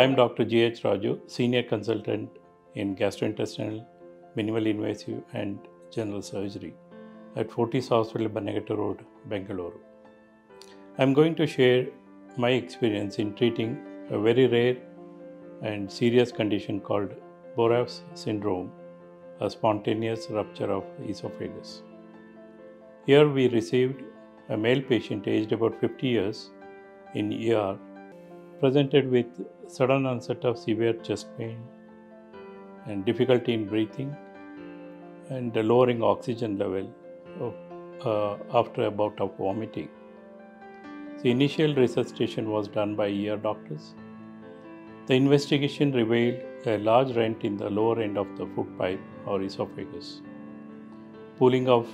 I'm Dr. G.H. Raju, Senior Consultant in Gastrointestinal, Minimal Invasive and General Surgery at Fortis Hospital, Bannerghatta Road, Bengaluru. I'm going to share my experience in treating a very rare and serious condition called Boerhaave's syndrome, a spontaneous rupture of esophagus. Here we received a male patient aged about 50 years in ER presented with sudden onset of severe chest pain and difficulty in breathing and lowering oxygen level of, uh, after a bout of vomiting. The initial resuscitation was done by ear doctors. The investigation revealed a large rent in the lower end of the food pipe or esophagus. Pooling of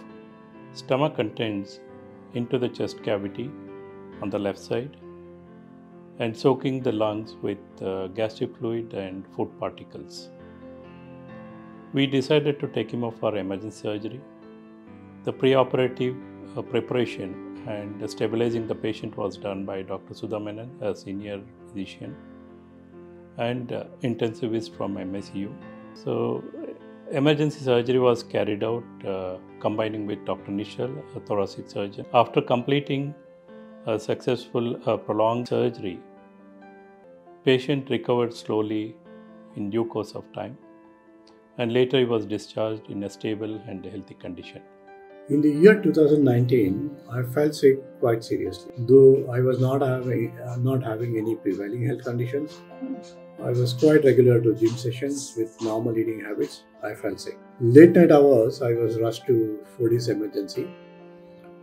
stomach contents into the chest cavity on the left side and soaking the lungs with uh, gastric fluid and food particles. We decided to take him off for emergency surgery. The preoperative uh, preparation and stabilizing the patient was done by Dr. Sudha a senior physician, and uh, intensivist from MSU. So, emergency surgery was carried out uh, combining with Dr. Nischal, a thoracic surgeon. After completing a successful uh, prolonged surgery, patient recovered slowly in due course of time and later he was discharged in a stable and healthy condition. In the year 2019, I felt sick quite seriously. Though I was not having, not having any prevailing health conditions, I was quite regular to gym sessions with normal eating habits. I felt sick. Late night hours, I was rushed to Fortis emergency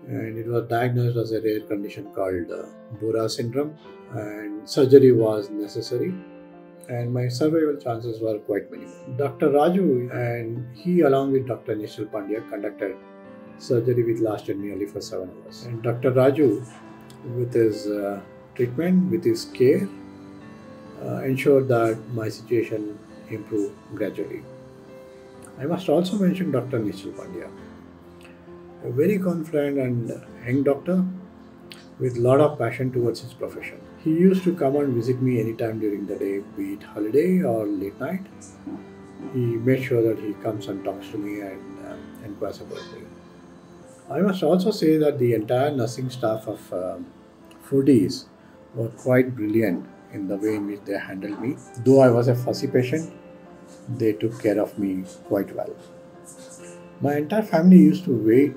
and it was diagnosed as a rare condition called uh, syndrome and surgery was necessary and my survival chances were quite minimal. Dr. Raju and he along with Dr. Nischal Pandya conducted surgery which lasted nearly for 7 hours. And Dr. Raju with his uh, treatment, with his care, uh, ensured that my situation improved gradually. I must also mention Dr. Nischal Pandya, a very confident and young doctor with a lot of passion towards his profession. He used to come and visit me anytime during the day, be it holiday or late night. He made sure that he comes and talks to me and uh, inquires about me. I must also say that the entire nursing staff of um, Fortis were quite brilliant in the way in which they handled me. Though I was a fussy patient, they took care of me quite well. My entire family used to wait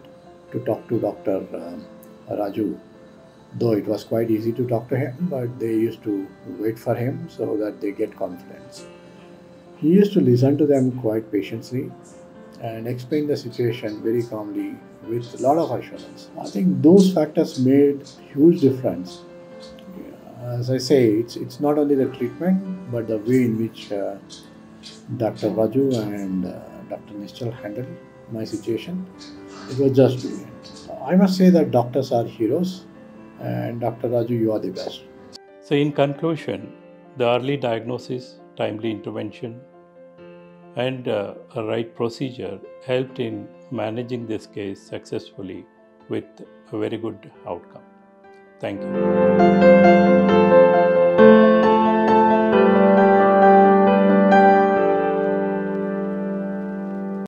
to talk to Dr. Uh, Raju, though it was quite easy to talk to him, but they used to wait for him so that they get confidence. He used to listen to them quite patiently and explain the situation very calmly with a lot of assurance. I think those factors made huge difference. As I say, it's it's not only the treatment, but the way in which uh, Dr. Raju and uh, Dr. Nischal handled my situation. It was just brilliant. I must say that doctors are heroes, and Dr. Raju, you are the best. So, in conclusion, the early diagnosis, timely intervention, and uh, a right procedure helped in managing this case successfully with a very good outcome. Thank you.